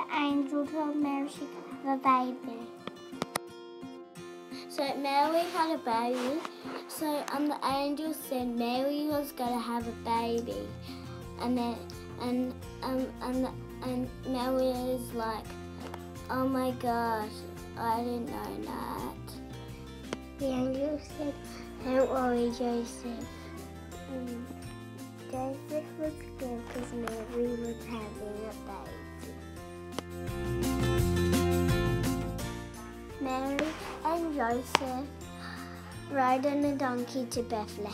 the angel told Mary she could have a baby. So Mary had a baby. So um, the angel said Mary was gonna have a baby, and then and um and and Mary was like, oh my gosh, I didn't know that. The angel said, Don't worry, Joseph. Mm. Joseph was good because Mary was having Joseph rode on a donkey to Bethlehem.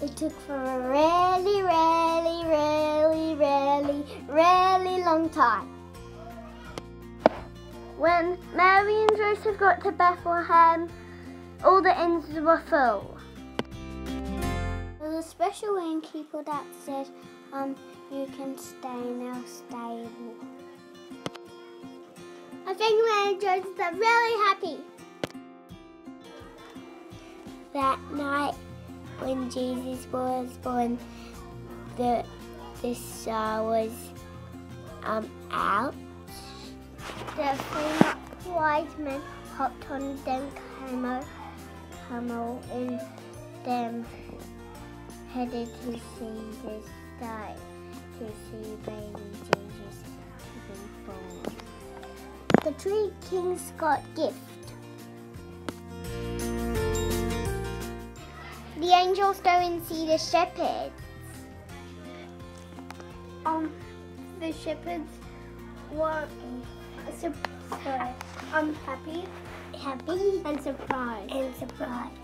It took for a really, really, really, really, really long time. When Mary and Joseph got to Bethlehem, all the inns were full. There was a special innkeeper that said, um, you can stay our stable. I think and Joseph are really happy. That night, when Jesus was born, the the star was um out. The three wise men hopped on them camel, camel and them headed to see the star to see baby Jesus being born. The three kings got gift. The angels go and see the shepherds. Um, the shepherds were sorry, um, happy, happy and surprised, and surprised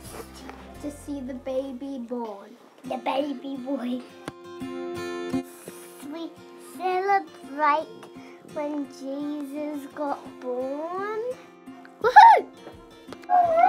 to see the baby born, the baby boy. We celebrate when Jesus got born. Woohoo!